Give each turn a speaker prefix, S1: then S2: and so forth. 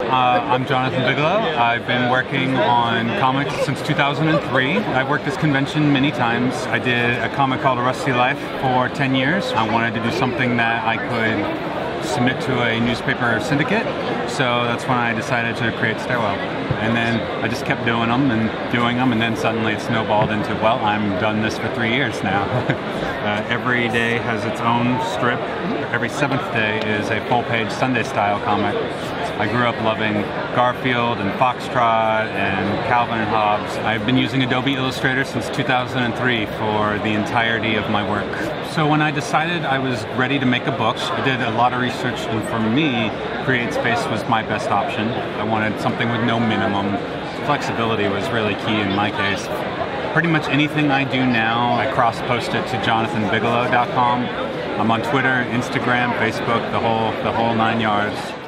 S1: Uh, I'm Jonathan Bigelow. I've been working on comics since 2003. I've worked this convention many times. I did a comic called A Rusty Life for 10 years. I wanted to do something that I could submit to a newspaper syndicate. So that's when I decided to create Stairwell. And then I just kept doing them and doing them, and then suddenly it snowballed into, well, I'm done this for three years now. uh, every day has its own strip. Every seventh day is a full page Sunday style comic. I grew up loving Garfield and Foxtrot and Calvin and Hobbes. I've been using Adobe Illustrator since 2003 for the entirety of my work. So when I decided I was ready to make a book, I did a lot of research and for me, CreateSpace was my best option. I wanted something with no minimum. Flexibility was really key in my case. Pretty much anything I do now, I cross-post it to jonathanbigelow.com. I'm on Twitter, Instagram, Facebook, the whole the whole nine yards.